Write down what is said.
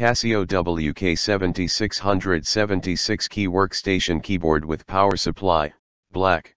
Casio WK7676 key workstation keyboard with power supply, black.